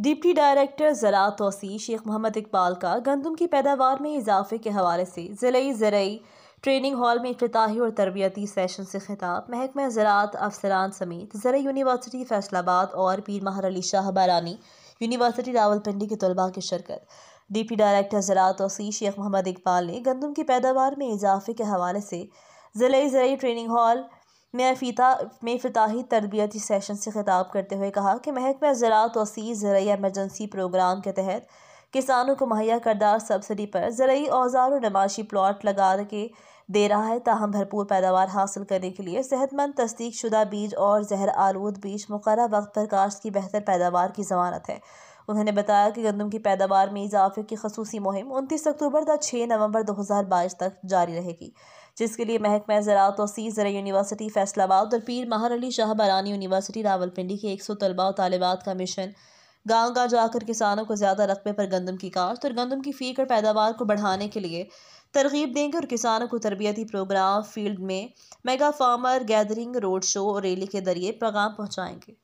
Deputy director ज़रात तोसी शेख मोहम्मद इकबाल का गंदम की पैदावार में इजाफे के हवाले से ज़िले ज़रूरी ट्रेनिंग हॉल में इफ्ताही और तरबियती सेशन से खिताब। महकमा ज़रात अफसरान समेत ज़र यूनिवर्सिटी, फैसलाबाद और पीर महर अली शाह बारानी यूनिवर्सिटी, रावलपिंडी के तलबा की शिरकत। डिप्टी डायरेक्टर ज़रात तोसी शेख मोहम्मद इकबाल ने गंदम की पैदावार में इजाफे के हवाले से ज़िले ज़रूरी ट्रेनिंग हॉल में फ़ीता, में फ़िताही तरबियती सेशन से खिताब करते हुए कहा कि महकमा ज़रात वसी ज़रिए एमरजेंसी प्रोग्राम के तहत किसानों को मुहैया करदार सब्सिडी पर ज़रूरी औज़ार और नमाशी प्लाट लगा के दे रहा है ताहम भरपूर पैदावार हासिल करने के लिए। सेहतमंद तस्दीक शुदा बीज और जहर आलूद बीज मुकर वक्त पर काश्त की बेहतर पैदावार की जमानत है। उन्होंने बताया कि गंदम की पैदावार में इजाफे की खसूसी मुहिम उनतीस अक्टूबर तक छः नवंबर 2022 तक जारी रहेगी, जिसके लिए महकमा ज़रात सी ज़रा यूनिवर्सिटी फैसलाबाद और पीर महर अली शाह बरानी यूनिवर्सिटी रावलपिंडी के एक सौ तलबा और तालिबात का मिशन गाँव गाँव जाकर किसानों को ज़्यादा रकबे पर गंदम की काश्त और गंदम की फीक और पैदावार को बढ़ाने के लिए तरगीब देंगे और किसानों को तरबियती प्रोग्राम फ़ील्ड में mega farmer gathering road show और रैली के ज़रिए पैगाम पहुँचाएँगे।